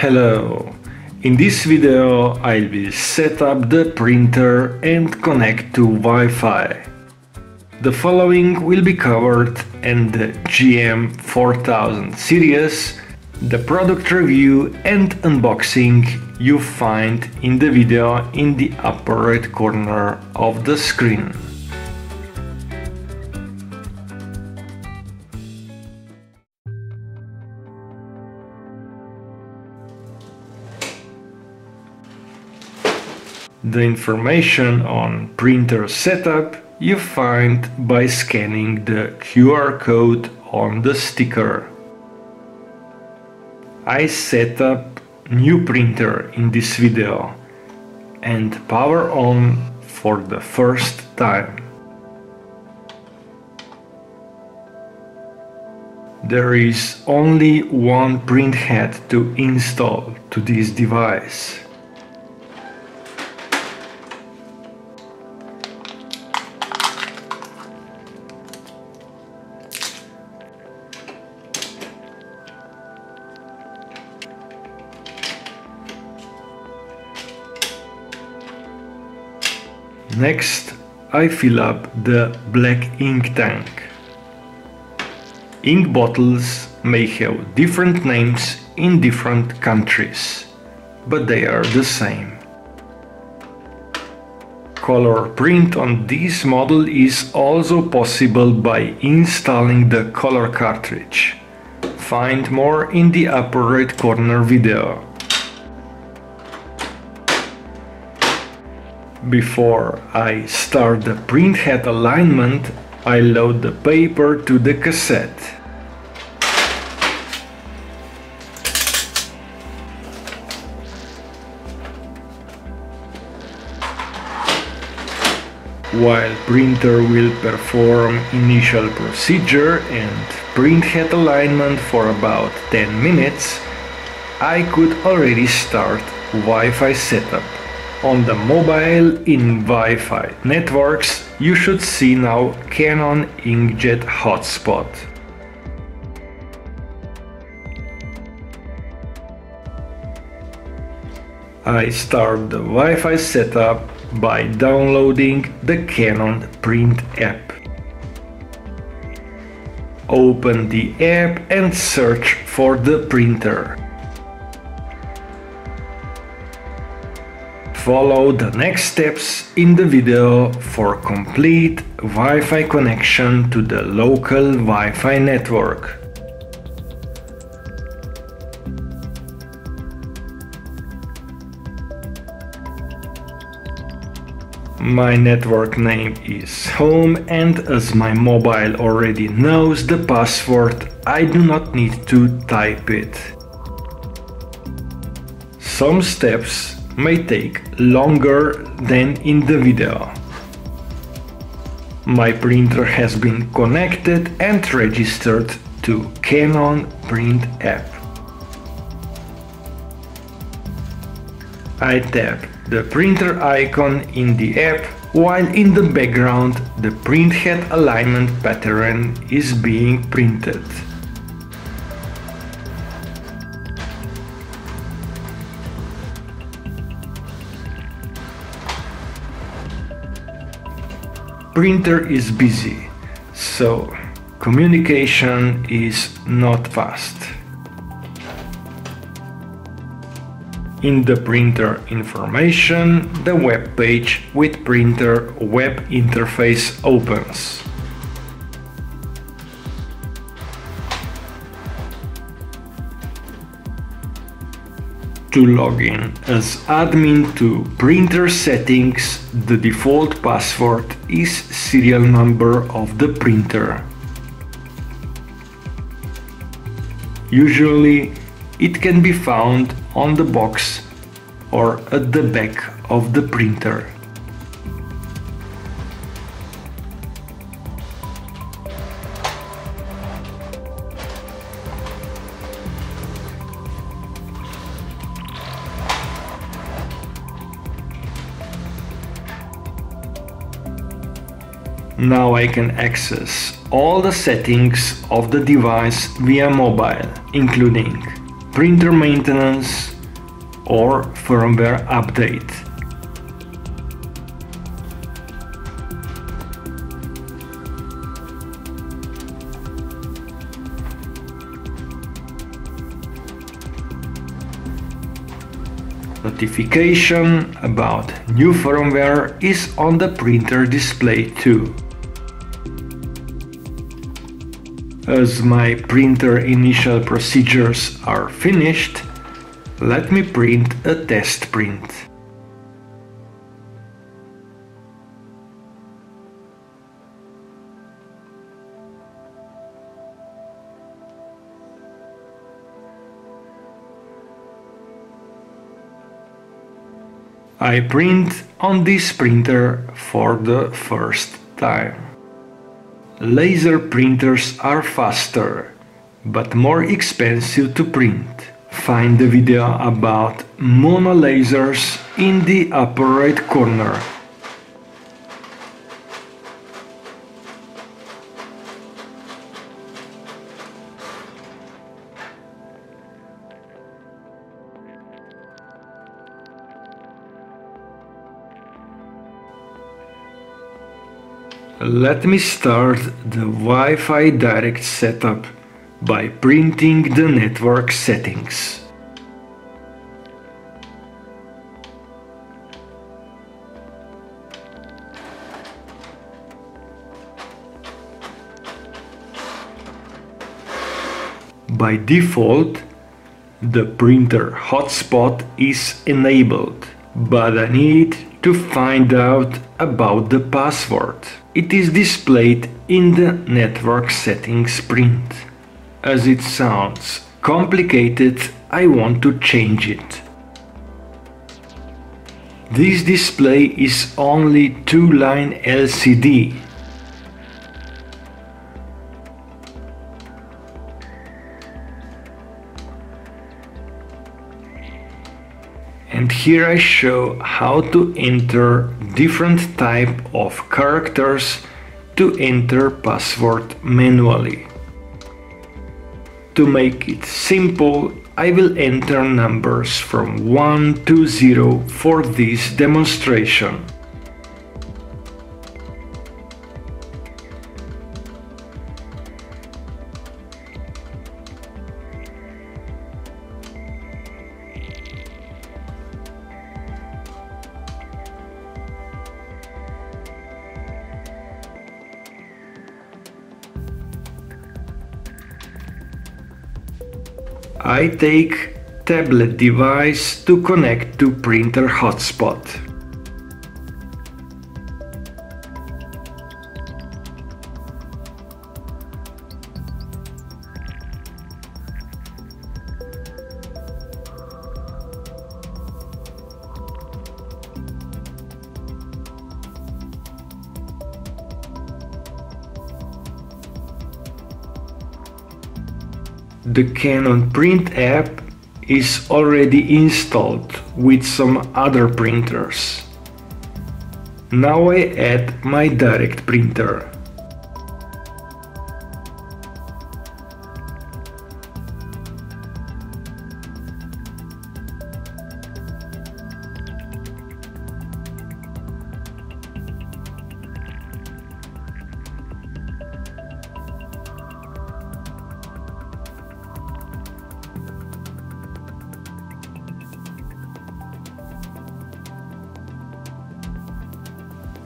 Hello! In this video I will set up the printer and connect to Wi-Fi. The following will be covered in the GM4000 series, the product review and unboxing you find in the video in the upper right corner of the screen. The information on printer setup you find by scanning the QR code on the sticker. I set up new printer in this video and power on for the first time. There is only one print head to install to this device. Next, I fill up the black ink tank. Ink bottles may have different names in different countries, but they are the same. Color print on this model is also possible by installing the color cartridge. Find more in the upper right corner video. Before I start the printhead alignment, I load the paper to the cassette. While printer will perform initial procedure and printhead alignment for about 10 minutes, I could already start Wi-Fi setup. On the mobile in Wi-Fi networks, you should see now Canon Inkjet Hotspot. I start the Wi-Fi setup by downloading the Canon Print app. Open the app and search for the printer. Follow the next steps in the video for complete Wi-Fi connection to the local Wi-Fi network. My network name is home and as my mobile already knows the password, I do not need to type it. Some steps may take longer than in the video. My printer has been connected and registered to Canon Print app. I tap the printer icon in the app while in the background the printhead alignment pattern is being printed. Printer is busy, so communication is not fast. In the printer information, the web page with printer web interface opens. To log in as admin to printer settings, the default password is serial number of the printer. Usually it can be found on the box or at the back of the printer. Now I can access all the settings of the device via mobile, including printer maintenance or firmware update. Notification about new firmware is on the printer display too. As my printer initial procedures are finished, let me print a test print. I print on this printer for the first time. Laser printers are faster, but more expensive to print. Find the video about mono lasers in the upper right corner. Let me start the Wi-Fi Direct setup by printing the network settings. By default, the printer hotspot is enabled, but I need to find out about the password. It is displayed in the network settings print. As it sounds complicated, I want to change it. This display is only two-line LCD. And here I show how to enter different type of characters to enter password manually. To make it simple, I will enter numbers from 1 to 0 for this demonstration. I take tablet device to connect to printer hotspot. The Canon Print app is already installed with some other printers. Now I add my direct printer.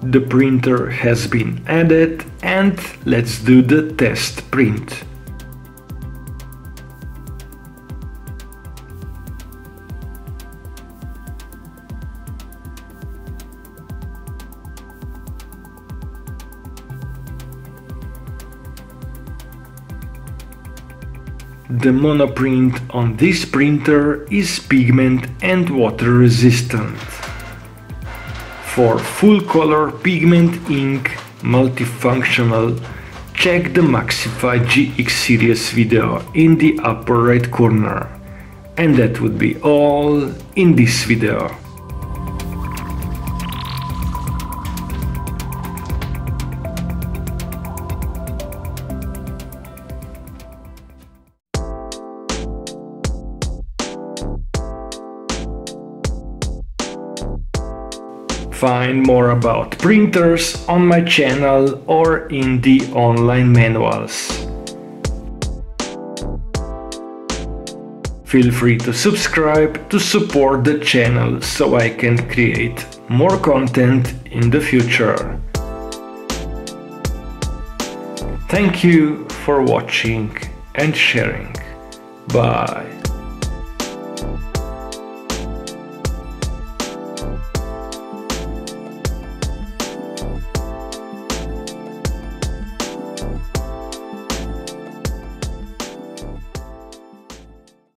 The printer has been added and let's do the test print. The monoprint on this printer is pigment and water resistant. For full color pigment ink multifunctional, check the Maxify GX series video in the upper right corner. And that would be all in this video. Find more about printers on my channel or in the online manuals. Feel free to subscribe to support the channel so I can create more content in the future. Thank you for watching and sharing. Bye.